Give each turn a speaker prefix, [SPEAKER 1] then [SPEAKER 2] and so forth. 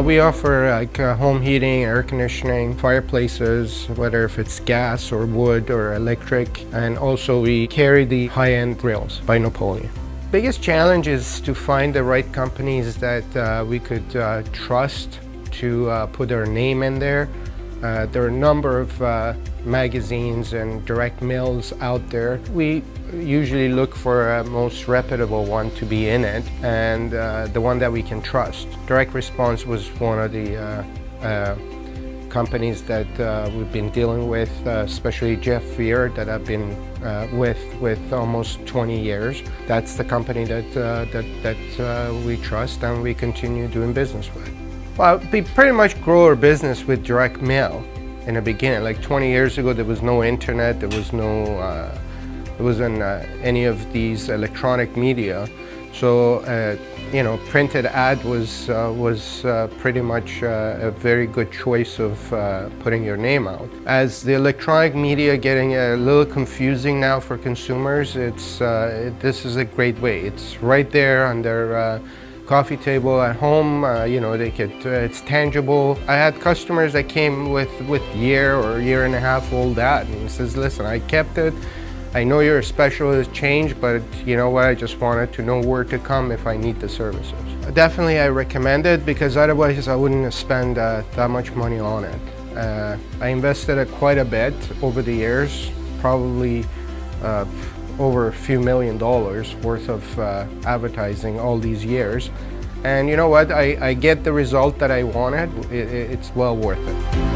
[SPEAKER 1] we offer like uh, home heating, air conditioning, fireplaces, whether if it's gas or wood or electric. And also we carry the high-end grills by Napoleon. Biggest challenge is to find the right companies that uh, we could uh, trust to uh, put our name in there. Uh, there are a number of uh, magazines and direct mails out there. We usually look for a most reputable one to be in it and uh, the one that we can trust. Direct Response was one of the uh, uh, companies that uh, we've been dealing with, especially Jeff Fear that I've been with with almost 20 years. That's the company that, that, that we trust and we continue doing business with. Well, we pretty much grow our business with direct mail in the beginning. Like 20 years ago, there was no internet, there was no, uh, there wasn't uh, any of these electronic media. So, uh, you know, printed ad was, uh, was uh, pretty much uh, a very good choice of putting your name out. As the electronic media getting a little confusing now for consumers, it's, it, this is a great way. It's right there on their coffee table at home. Uh, you know, they could, uh, it's tangible. I had customers that came with, with year or year and a half old that and says, listen, I kept it. I know your special has changed, but you know what, I just wanted to know where to come if I need the services. Definitely I recommend it because otherwise I wouldn't spend uh, that much money on it. Uh, I invested quite a bit over the years, probably uh, over a few million dollars worth of uh, advertising all these years. And you know what, I, I get the result that I wanted. It, it's well worth it.